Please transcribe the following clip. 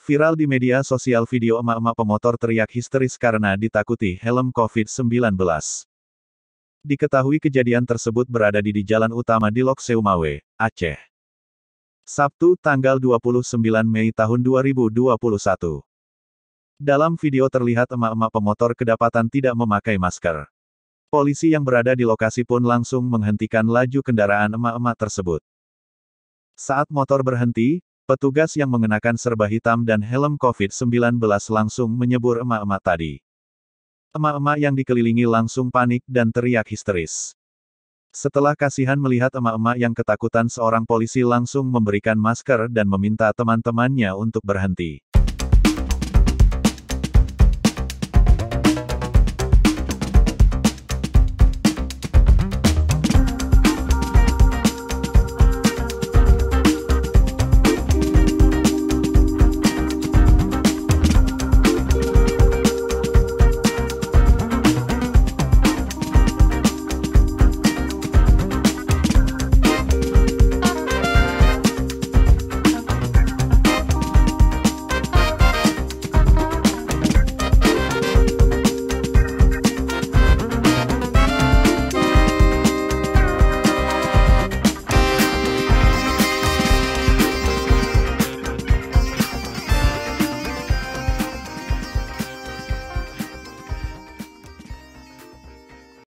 Viral di media sosial video emak-emak pemotor teriak histeris karena ditakuti helm COVID-19. Diketahui kejadian tersebut berada di di jalan utama di Lok Seumawe, Aceh. Sabtu, tanggal 29 Mei tahun 2021. Dalam video terlihat emak-emak pemotor kedapatan tidak memakai masker. Polisi yang berada di lokasi pun langsung menghentikan laju kendaraan emak-emak tersebut. Saat motor berhenti, petugas yang mengenakan serba hitam dan helm COVID-19 langsung menyebur emak-emak tadi. Emak-emak yang dikelilingi langsung panik dan teriak histeris. Setelah kasihan melihat emak-emak yang ketakutan seorang polisi langsung memberikan masker dan meminta teman-temannya untuk berhenti.